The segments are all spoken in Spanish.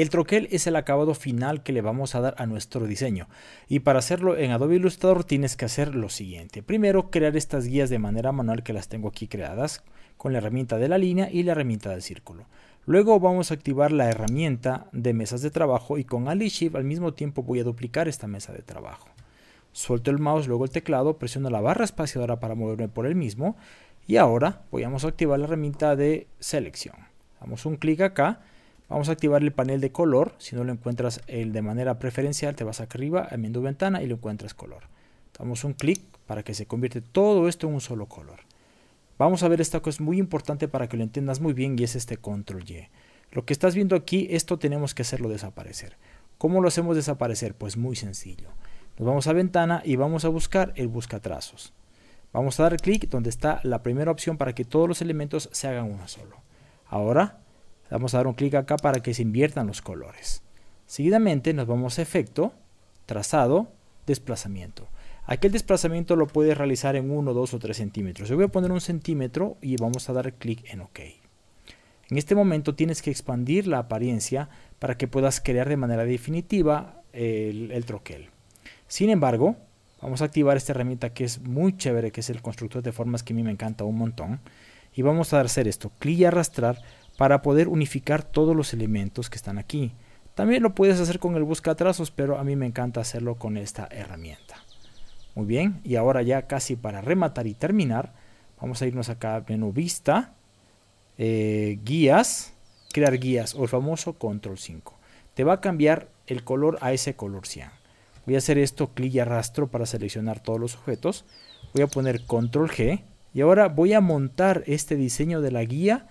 El troquel es el acabado final que le vamos a dar a nuestro diseño y para hacerlo en Adobe Illustrator tienes que hacer lo siguiente. Primero crear estas guías de manera manual que las tengo aquí creadas con la herramienta de la línea y la herramienta del círculo. Luego vamos a activar la herramienta de mesas de trabajo y con Alt Shift al mismo tiempo voy a duplicar esta mesa de trabajo. Suelto el mouse, luego el teclado, presiono la barra espaciadora para moverme por el mismo y ahora vamos a activar la herramienta de selección. Damos un clic acá, vamos a activar el panel de color, si no lo encuentras el de manera preferencial te vas acá arriba a menú ventana y lo encuentras color. Damos un clic para que se convierta todo esto en un solo color. Vamos a ver esta cosa muy importante para que lo entiendas muy bien y es este control Y. Lo que estás viendo aquí, esto tenemos que hacerlo desaparecer. ¿Cómo lo hacemos desaparecer? Pues muy sencillo. Nos vamos a ventana y vamos a buscar el busca trazos. Vamos a dar clic donde está la primera opción para que todos los elementos se hagan uno solo. Ahora vamos a dar un clic acá para que se inviertan los colores. Seguidamente nos vamos a efecto, trazado, desplazamiento. Aquel desplazamiento lo puedes realizar en 1, 2 o 3 centímetros. Yo voy a poner un centímetro y vamos a dar clic en OK. En este momento tienes que expandir la apariencia para que puedas crear de manera definitiva el, el troquel. Sin embargo, vamos a activar esta herramienta que es muy chévere, que es el constructor de formas que a mí me encanta un montón. Y vamos a hacer esto, clic y arrastrar para poder unificar todos los elementos que están aquí. También lo puedes hacer con el busca trazos, pero a mí me encanta hacerlo con esta herramienta. Muy bien, y ahora ya casi para rematar y terminar, vamos a irnos acá a menú vista, eh, guías, crear guías o el famoso control 5. Te va a cambiar el color a ese color cian. Voy a hacer esto, clic y arrastro para seleccionar todos los objetos. Voy a poner control G y ahora voy a montar este diseño de la guía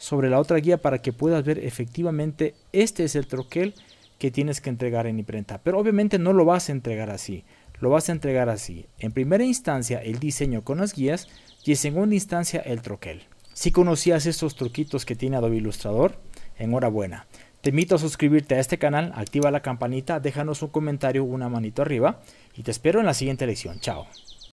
sobre la otra guía para que puedas ver efectivamente este es el troquel que tienes que entregar en imprenta. Pero obviamente no lo vas a entregar así lo vas a entregar así. En primera instancia el diseño con las guías y en segunda instancia el troquel. Si conocías estos truquitos que tiene Adobe Illustrator, enhorabuena. Te invito a suscribirte a este canal, activa la campanita, déjanos un comentario, una manito arriba y te espero en la siguiente lección. Chao.